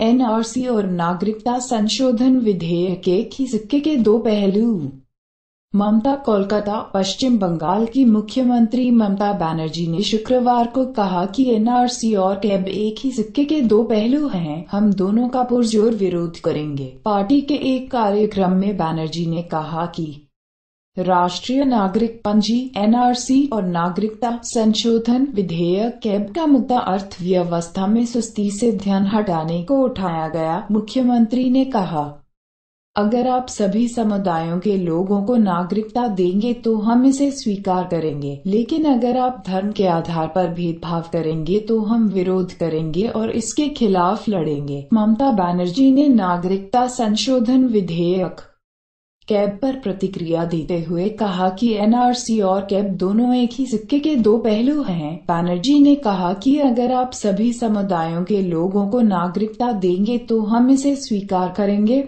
NRC और नागरिकता संशोधन विधेयक एक ही सिक्के के दो पहलू। ममता कोलकाता, पश्चिम बंगाल की मुख्यमंत्री ममता बनर्जी ने शुक्रवार को कहा कि एनआरसी और कैब एक ही सिक्के के दो पहलू हैं। हम दोनों का पुरजोर विरोध करेंगे। पार्टी के एक कार्यक्रम में बनर्जी ने कहा कि राष्ट्रीय नागरिक पंजी, एनआरसी और नागरिकता संशोधन विधेयक कैब का मुद्दा अर्थव्यवस्था में सुस्ती से ध्यान हटाने को उठाया गया, मुख्यमंत्री ने कहा। अगर आप सभी समुदायों के लोगों को नागरिकता देंगे तो हम इसे स्वीकार करेंगे। लेकिन अगर आप धर्म के आधार पर भेदभाव करेंगे तो हम विरोध करेंगे और इसके खिलाफ लड़ेंगे। ममता बनर्जी ने नागरिकता संशोधन विधेयक कैब पर प्रतिक्रिया देते हुए कहा कि एनआरसी और कैब दोनों एक ही सिक्के के दो पहलू हैं। बैनर्जी ने कहा कि अगर आप सभी समुदायों के लोगों को नागरिकता देंगे तो हम इसे स्वीकार करेंगे।